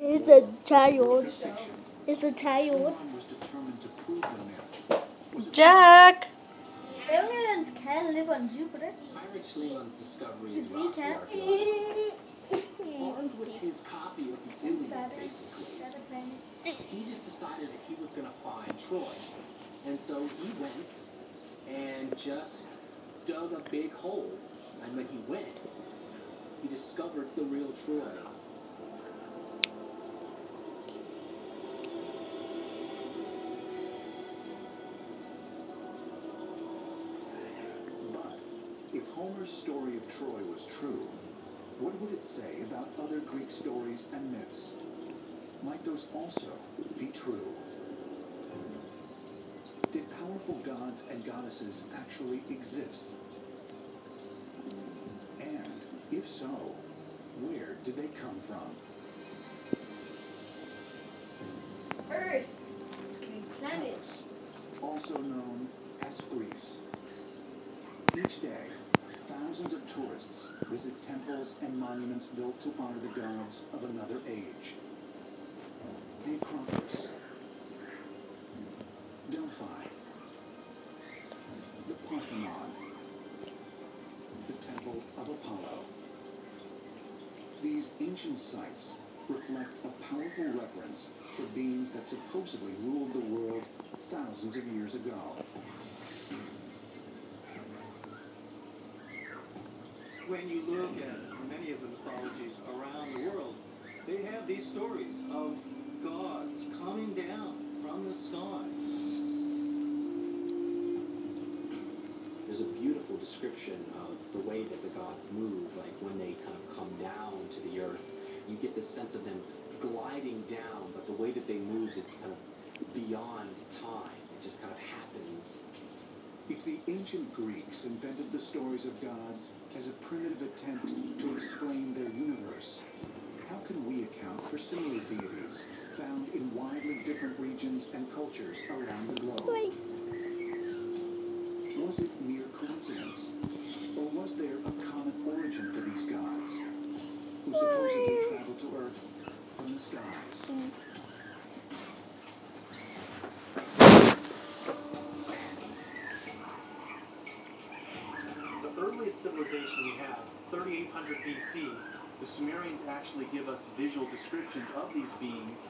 It's a child. It's a child. Someone was determined to prove the myth. Was it Jack! Aliens can live on Jupiter. Heinrich Schliemann's discoveries Because we can. archaeology, armed with his copy of the Iliad, basically, he just decided that he was going to find Troy. And so he went and just dug a big hole. And when he went, he discovered the real Troy. Homer's story of Troy was true, what would it say about other Greek stories and myths? Might those also be true? Did powerful gods and goddesses actually exist? And if so, where did they come from? Earth. It's a planet. Also known as Greece. Each day, thousands of tourists visit temples and monuments built to honor the gods of another age. The Acropolis, Delphi, the Parthenon, the Temple of Apollo. These ancient sites reflect a powerful reverence for beings that supposedly ruled the world thousands of years ago. When you look at many of the mythologies around the world, they have these stories of gods coming down from the sky. There's a beautiful description of the way that the gods move, like when they kind of come down to the earth. You get this sense of them gliding down, but the way that they move is kind of beyond time. It just kind of happens. If the ancient Greeks invented the stories of gods as a primitive attempt to explain their universe, how can we account for similar deities found in widely different regions and cultures around the globe? Wait. Was it mere coincidence? Or was there a common origin for these gods, who supposedly traveled to Earth from the skies? The earliest civilization we have, 3800 BC, the Sumerians actually give us visual descriptions of these beings